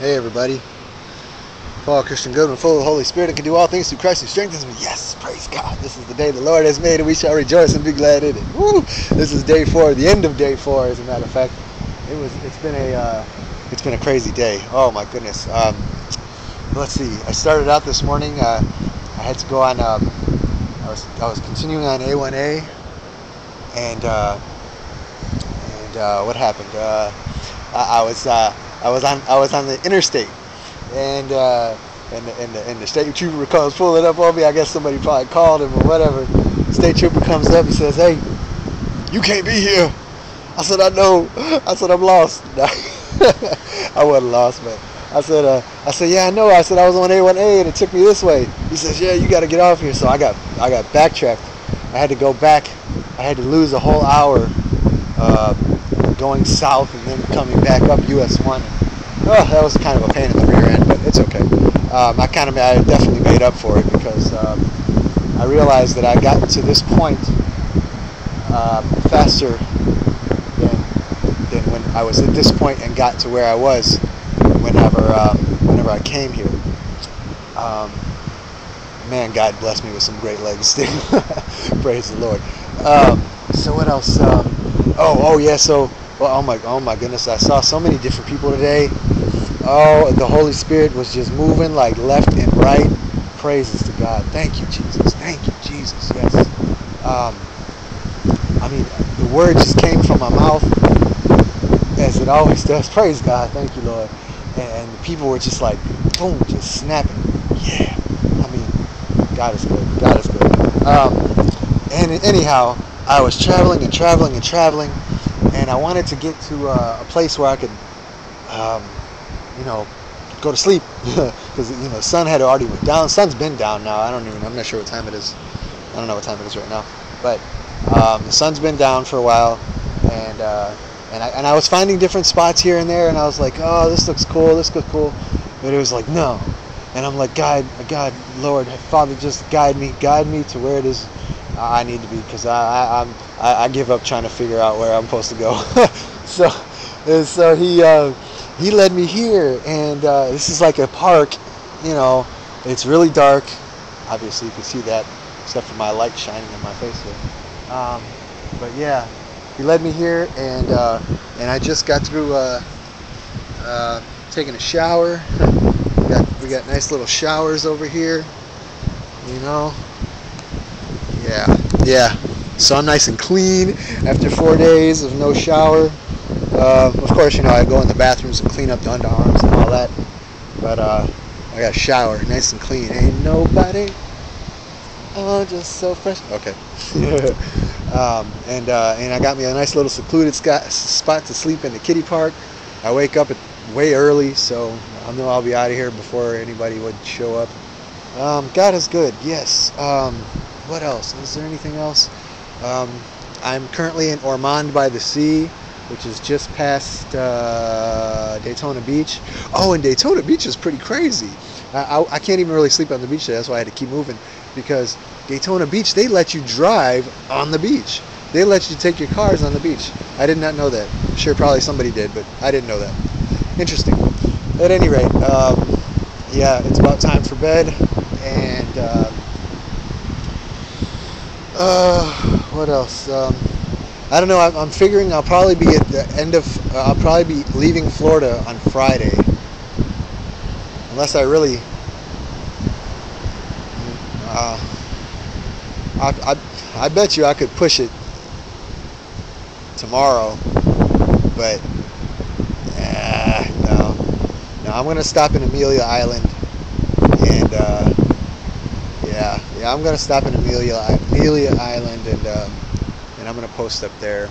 Hey everybody. Paul Christian Goodwin, full of the Holy Spirit, and can do all things through Christ who strengthens me. Yes, praise God. This is the day the Lord has made, and we shall rejoice and be glad in it. Woo! This is day four, the end of day four, as a matter of fact. It was. It's been a. Uh, it's been a crazy day. Oh my goodness. Um, let's see. I started out this morning. Uh, I had to go on. Um, I was. I was continuing on A1A, and uh, and uh, what happened? Uh, I, I was. I was on. I was on the interstate and uh, and the, and, the, and the state trooper comes pulling up on me. I guess somebody probably called him or whatever. State trooper comes up and says, "Hey, you can't be here." I said, "I know." I said, "I'm lost." I wasn't lost, but I said, uh, "I said, yeah, I know." I said, "I was on A1A and it took me this way." He says, "Yeah, you got to get off here." So I got I got backtracked. I had to go back. I had to lose a whole hour uh, going south and then coming back up US one. Oh, that was kind of a pain in the rear end, but it's okay. Um, I kind of, I definitely made up for it because um, I realized that I got to this point uh, faster than, than when I was at this point and got to where I was whenever, um, whenever I came here. Um, man, God bless me with some great legs too. Praise the Lord. Um, so what else? Um, oh, oh yeah. So, well, oh my, oh my goodness! I saw so many different people today. Oh, the Holy Spirit was just moving like left and right. Praises to God. Thank you, Jesus. Thank you, Jesus. Yes. Um, I mean, the word just came from my mouth as it always does. Praise God. Thank you, Lord. And, people were just like, boom, just snapping. Yeah. I mean, God is good. God is good. Um, and anyhow, I was traveling and traveling and traveling, and I wanted to get to uh, a place where I could. Um, you know, go to sleep because you know the sun had already went down. The sun's been down now. I don't even. I'm not sure what time it is. I don't know what time it is right now. But um, the sun's been down for a while, and uh, and I and I was finding different spots here and there, and I was like, oh, this looks cool. This looks cool. But it was like no, and I'm like, God, God, Lord, Father, just guide me, guide me to where it is I need to be, because I, I I'm I, I, give up trying to figure out where I'm supposed to go. so so he. Uh, he led me here, and uh, this is like a park. You know, it's really dark. Obviously, you can see that, except for my light shining in my face here. Um, but yeah, he led me here, and uh, and I just got through uh, uh taking a shower. we got we got nice little showers over here. You know. Yeah, yeah. So I'm nice and clean after four days of no shower. Uh, of course, you know, I go in the bathrooms and clean up the underarms and all that. But uh, I got a shower, nice and clean. Ain't nobody. Oh, just so fresh. Okay. um, and uh, and I got me a nice little secluded spot to sleep in the kitty park. I wake up at way early, so I know I'll be out of here before anybody would show up. Um, God is good. Yes. Um, what else? Is there anything else? Um, I'm currently in Ormond by the Sea which is just past uh, Daytona Beach. Oh, and Daytona Beach is pretty crazy. I, I, I, can't even really sleep on the beach there. That's why I had to keep moving because Daytona Beach, they let you drive on the beach. They let you take your cars on the beach. I did not know that. I'm sure probably somebody did, but I didn't know that. Interesting. At any rate, um, yeah, it's about time for bed. And uh, uh, what else? Um, I don't know. I'm, I'm, figuring I'll probably be at the end of. Uh, I'll probably be leaving Florida on Friday, unless I really. Uh, I, I, I bet you I could push it tomorrow, but uh, no, no. I'm gonna stop in Amelia Island, and uh, yeah. I'm gonna stop in Amelia Amelia Island and. Um, and I'm gonna post up there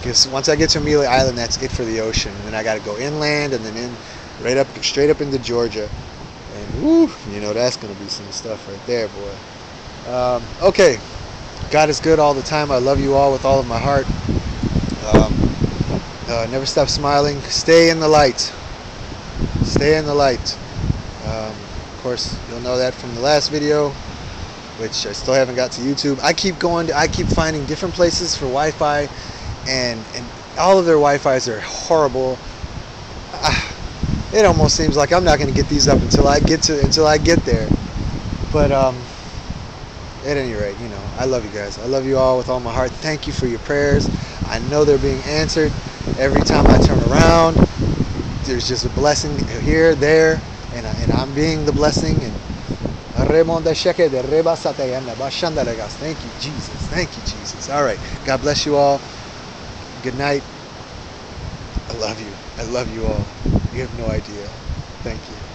because um, once I get to Amelia Island, that's it for the ocean. And then I got to go inland and then in right up straight up into Georgia, and woo, you know that's gonna be some stuff right there, boy. Um, okay, God is good all the time. I love you all with all of my heart. Um, uh, never stop smiling. Stay in the light. Stay in the light. Of course, you'll know that from the last video which I still haven't got to YouTube. I keep going. To, I keep finding different places for Wi-Fi, and and all of their Wi-Fi's are horrible. Ah, it almost seems like I'm not going to get these up until I get to until I get there. But um, at any rate, you know, I love you guys. I love you all with all my heart. Thank you for your prayers. I know they're being answered every time I turn around. There's just a blessing here, there, and I'm being the blessing. And Thank you, Jesus. Thank you, Jesus. All right. God bless you all. Good night. I love you. I love you all. You have no idea. Thank you.